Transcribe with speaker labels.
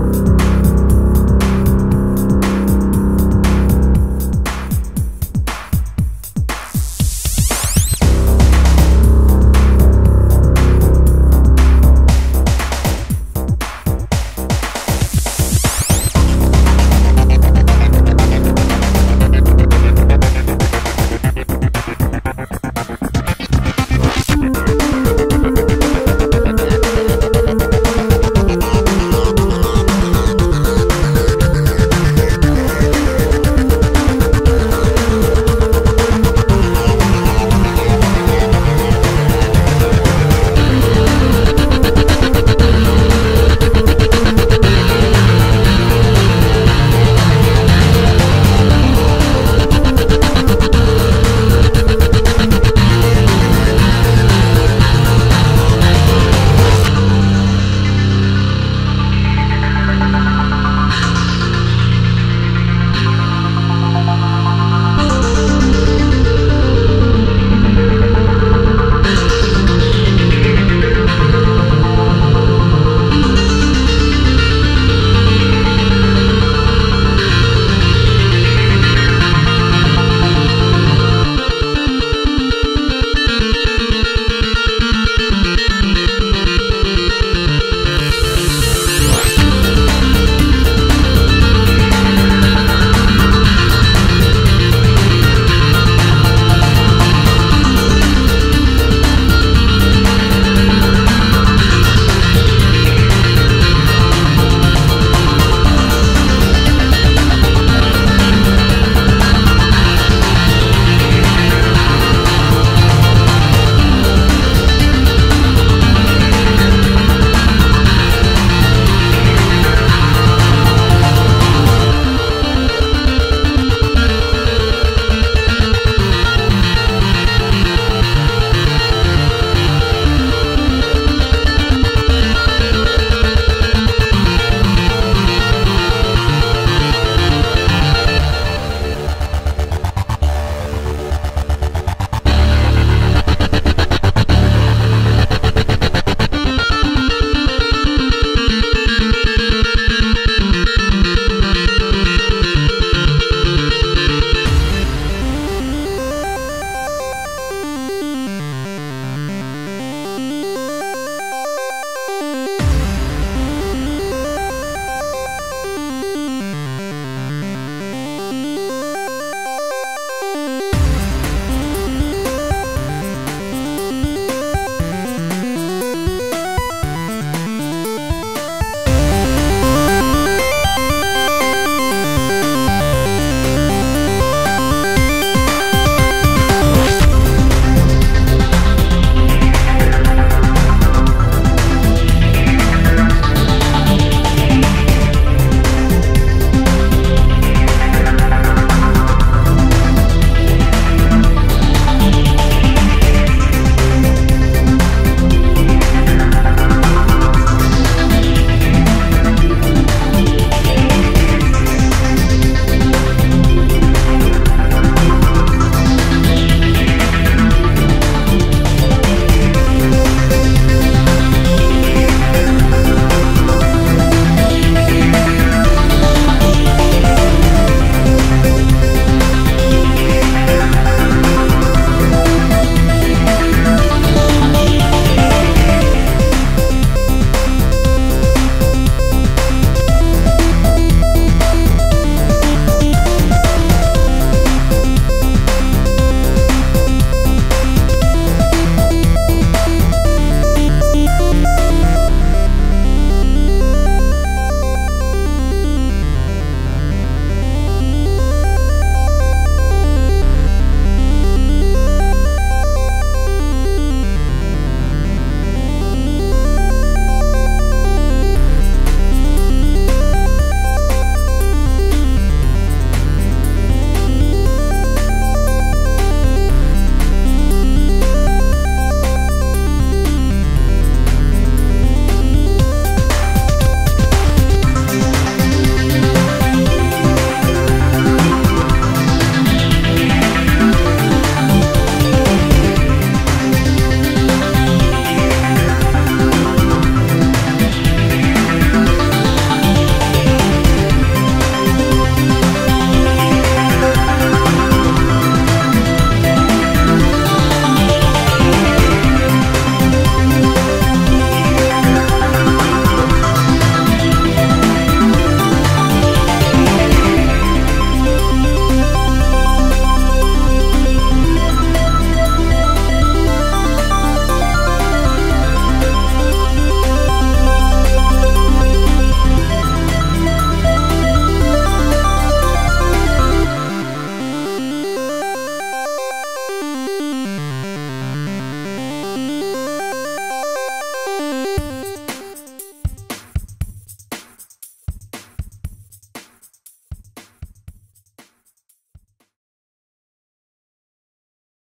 Speaker 1: Bye.